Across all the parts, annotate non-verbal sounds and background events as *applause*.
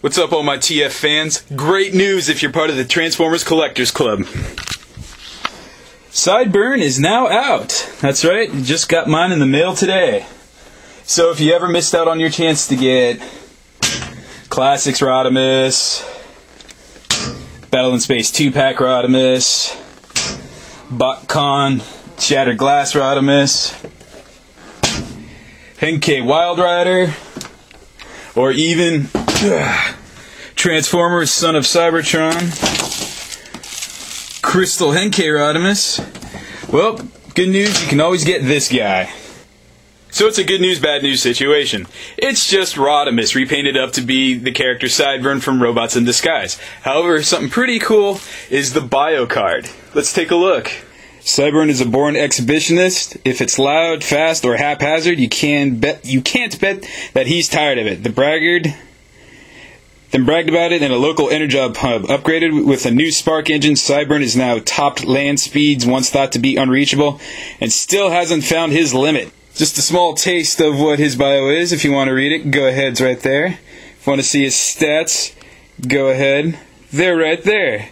What's up, all my TF fans? Great news if you're part of the Transformers Collectors Club. Sideburn is now out. That's right, just got mine in the mail today. So if you ever missed out on your chance to get Classics Rodimus, Battle in Space 2 pack Rodimus, BotCon Shattered Glass Rodimus, Henkei Wild Rider, or even *sighs* Transformers Son of Cybertron, Crystal Henkei Rodimus. Well, good news, you can always get this guy. So it's a good news, bad news situation. It's just Rodimus repainted up to be the character Sideburn from Robots in Disguise. However, something pretty cool is the bio card. Let's take a look. Sideburn is a born exhibitionist. If it's loud, fast, or haphazard, you can bet you can't bet that he's tired of it. The braggart then bragged about it in a local Energon hub. Upgraded with a new spark engine, Sideburn is now topped land speeds once thought to be unreachable, and still hasn't found his limit. Just a small taste of what his bio is. If you want to read it, go ahead. It's right there. If you want to see his stats, go ahead. They're right there.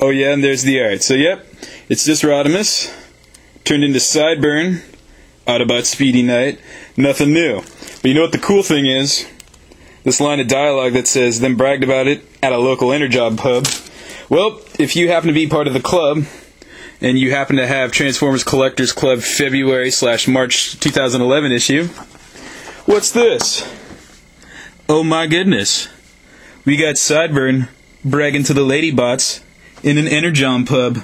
Oh yeah, and there's the art. So yep, it's just Rodimus turned into Sideburn. Autobot Speedy Knight. Nothing new. But you know what the cool thing is? This line of dialogue that says, then bragged about it at a local Energon pub. Well, if you happen to be part of the club, and you happen to have Transformers Collectors Club February slash March 2011 issue, what's this? Oh my goodness. We got Sideburn bragging to the Ladybots in an Energon pub.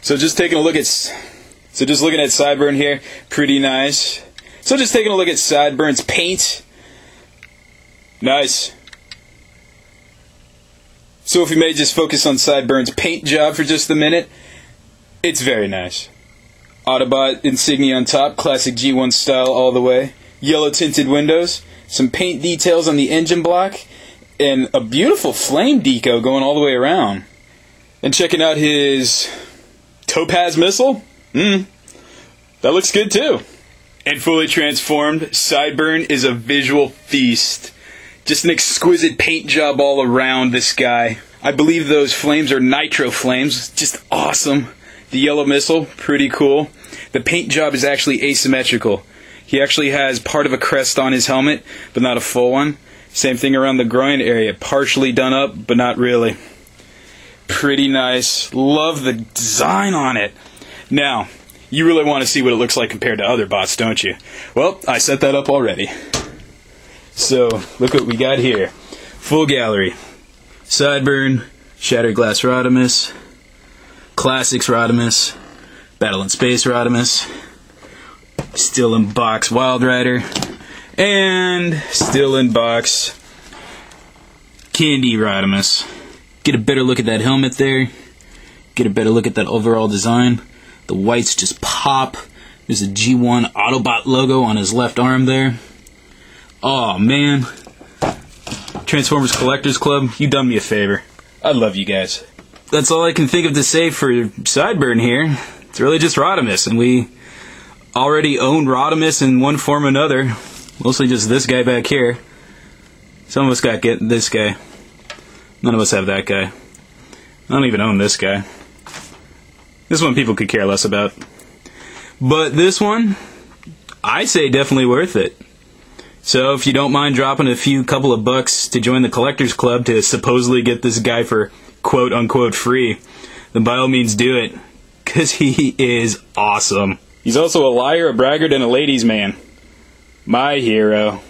So just taking a look at, so just looking at Sideburn here, pretty nice. So just taking a look at Sideburn's paint, nice. So if we may just focus on Sideburn's paint job for just a minute, it's very nice. Autobot insignia on top, classic G1 style all the way. Yellow tinted windows, some paint details on the engine block, and a beautiful flame deco going all the way around. And checking out his Topaz missile, hmm, that looks good too. And fully transformed, Sideburn is a visual feast. Just an exquisite paint job all around this guy. I believe those flames are nitro flames. Just awesome. The yellow missile, pretty cool. The paint job is actually asymmetrical. He actually has part of a crest on his helmet, but not a full one. Same thing around the groin area, partially done up, but not really. Pretty nice. Love the design on it. Now, you really want to see what it looks like compared to other bots, don't you? Well, I set that up already. So, look what we got here. Full gallery. Sideburn, Shattered Glass Rodimus, Classics Rodimus, Battle in Space Rodimus, Still in Box Wild Rider, and Still in Box Candy Rodimus. Get a better look at that helmet there. Get a better look at that overall design. The whites just pop. There's a G1 Autobot logo on his left arm there. Oh man. Transformers Collectors Club, you done me a favor. I love you guys. That's all I can think of to say for Sideburn here. It's really just Rodimus, and we already own Rodimus in one form or another. Mostly just this guy back here. Some of us got get this guy. None of us have that guy. I don't even own this guy. This one people could care less about. But this one, I say definitely worth it. So if you don't mind dropping a few couple of bucks to join the collectors club to supposedly get this guy for quote unquote free, then by all means do it. Cause he is awesome. He's also a liar, a braggart, and a ladies' man. My hero.